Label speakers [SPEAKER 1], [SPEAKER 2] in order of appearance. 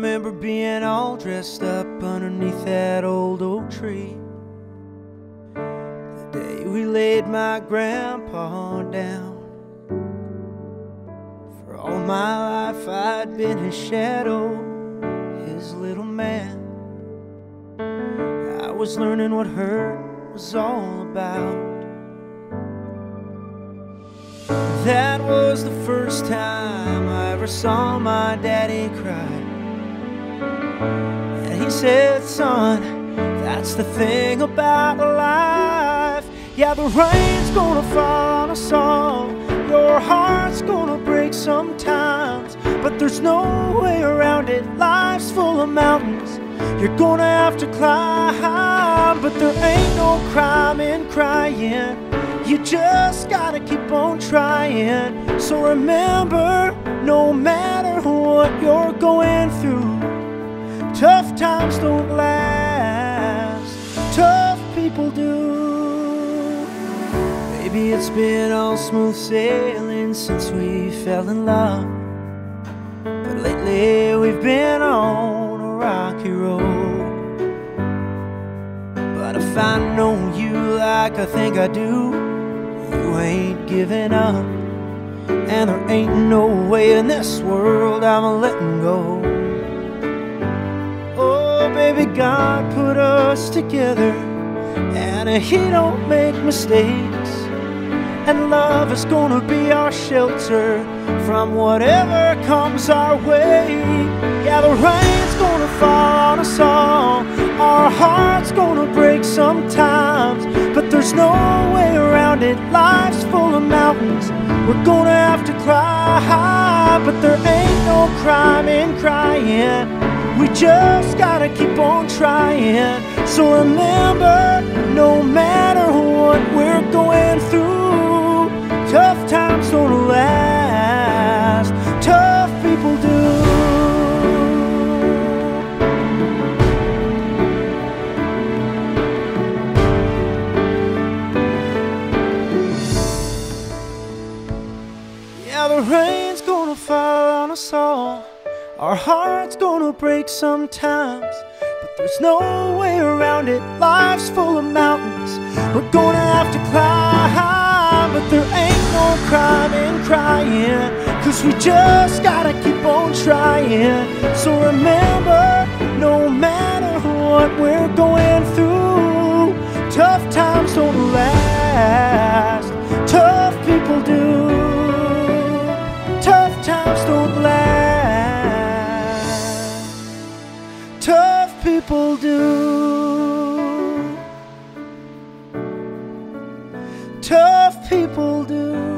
[SPEAKER 1] remember being all dressed up underneath that old oak tree. The day we laid my grandpa down. For all my life I'd been his shadow, his little man. I was learning what hurt was all about. That was the first time I ever saw my daddy cry. And he said, Son, that's the thing about life. Yeah, the rain's gonna fall on us all. Your heart's gonna break sometimes. But there's no way around it. Life's full of mountains. You're gonna have to climb. But there ain't no crime in crying. You just gotta keep on trying. So remember, no matter what you're going through, tough times don't last, tough people do. Maybe it's been all smooth sailing since we fell in love. But lately we've been on a rocky road. But if I know you like I think I do, you ain't giving up. And there ain't no way in this world I'm letting go. Baby, God put us together, and He don't make mistakes. And love is gonna be our shelter from whatever comes our way. Yeah, the rain's gonna fall on us all. Our hearts gonna break sometimes, but there's no way around it. Life's full of mountains. We're gonna have to cry, but there ain't no crime in crying. We just gotta keep on trying. So remember, no matter what we're going through, tough times don't last. Tough people do. Yeah, the rain's gonna fall on us all. Our hearts gonna break sometimes, but there's no way around it. Life's full of mountains. We're gonna have to climb, but there ain't no crime in crying. Cause we just gotta keep on trying. So remember, no matter what we're going through, people do. Tough people do.